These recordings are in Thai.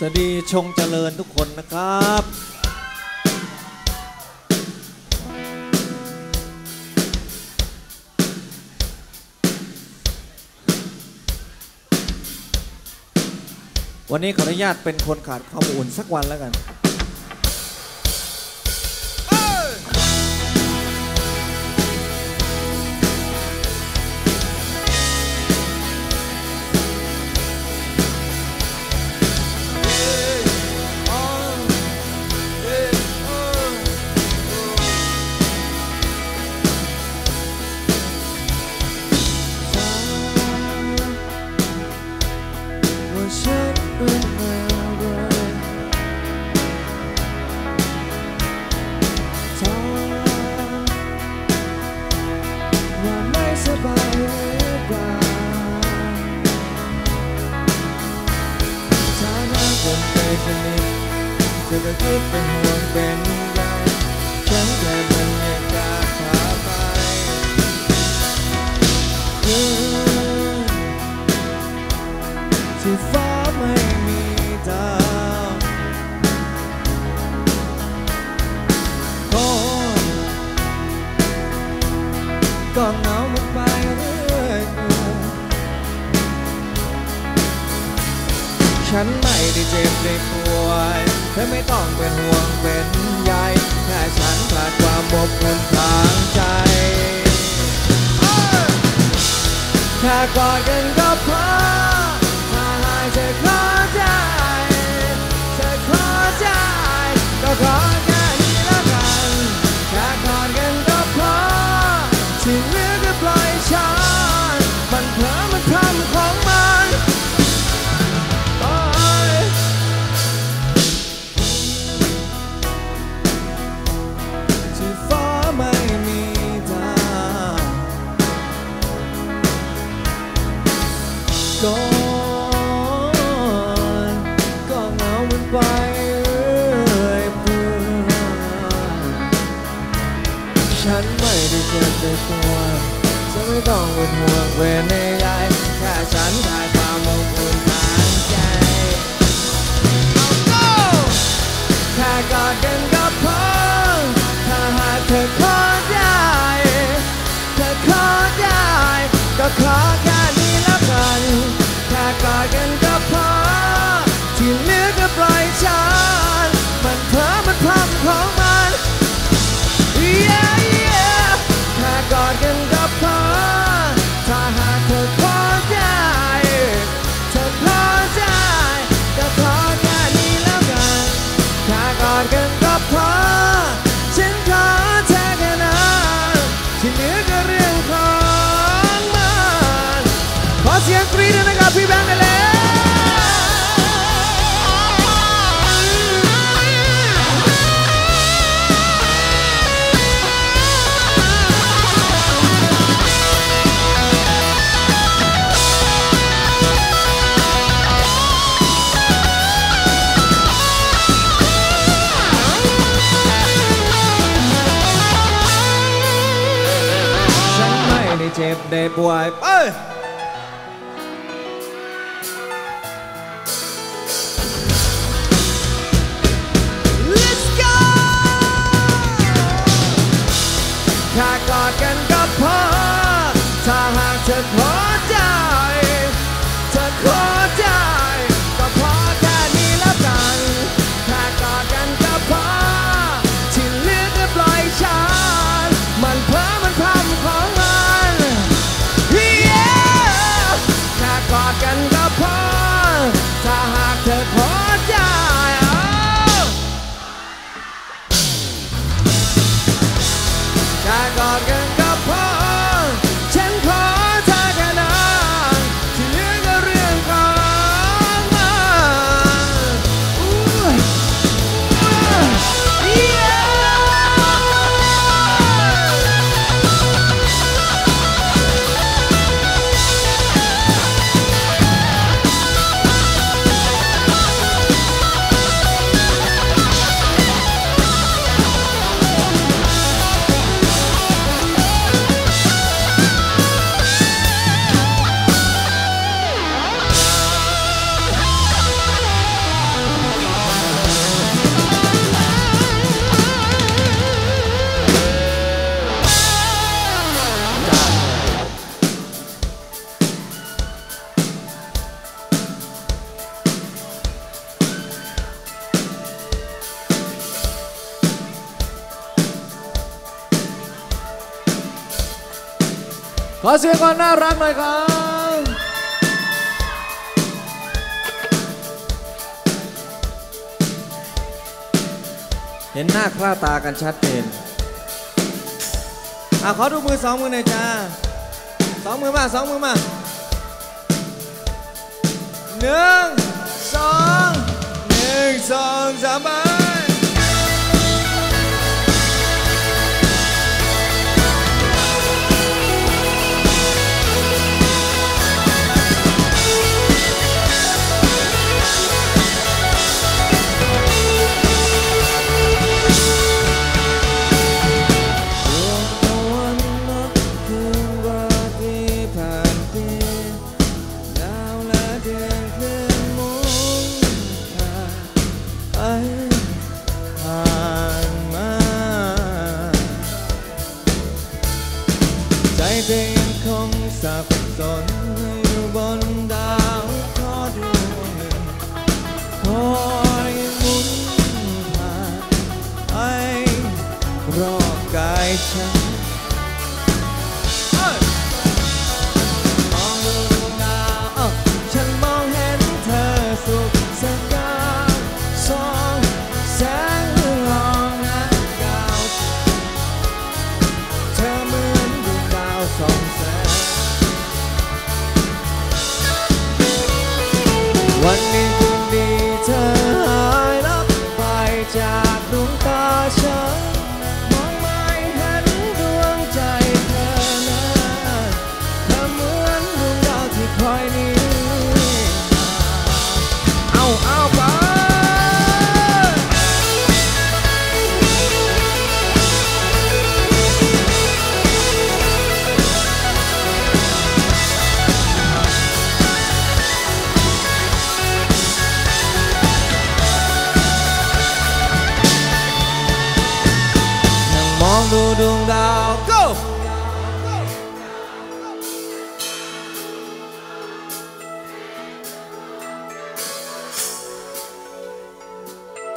สดีชงเจริญทุกคนนะครับวันนี้ขออนุญาตเป็นคนขาดข้อมูลสักวันแล้วกัน จะกระคิดเป็นห่วงเป็นใยฉันแค่บรรยากาพาไปคืนที่ฟ้าไม่มี ฉันไม่ได้เจ็บได้ป่วย เธอไม่ต้องเป็นห่วงเป็นใยแค่ฉันขาดความบกพร่นทางใจแค่กอดกันก็พอ ก่อนก็เหงามันไปเรื่อยเพื่อยฉันไม่ได้เจ็บในตัวจะไม่ต้องเป็นห่วงเวรในยายแค่ฉันได้ Wife. Hey! my God. ขอเสียงความน่ารักหน่อยครับ เห็นหน้าค่าตากันชัดเจนอะขอดูมือสองมือหน่อยจ้าสองมือมาสองมือมาหนึ่งสองหนึ่งสองสามไป รอบกายฉันมองดูดวงดาวฉันมองเห็นเธอสุขสกาวสองแสงลองนักดาวเธอเหมือนดวงดาวสองแสงวันนี้คืนดีเธอหายลับไปจากดวงตา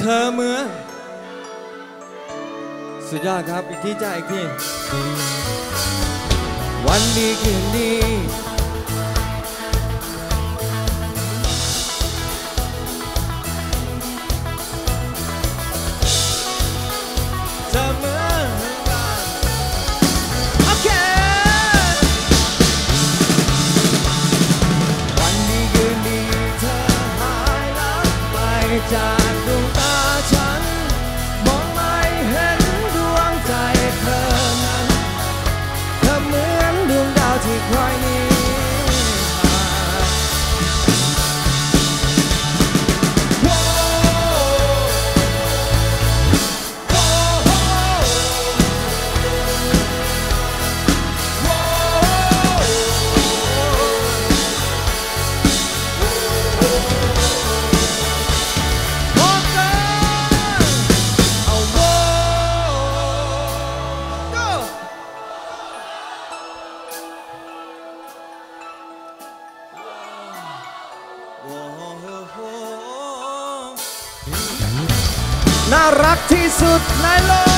เธอเหมือนสุดยอดครับ อีกทีจ้าอีกทีวันดีคืนดี รักที่สุดในโลก